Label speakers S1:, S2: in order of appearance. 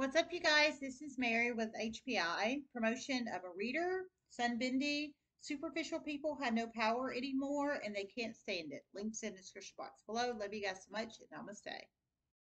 S1: What's up, you guys? This is Mary with HPI. Promotion of a reader, Sun Bindi. Superficial people have no power anymore and they can't stand it. Links in the description box below. Love you guys so much and namaste.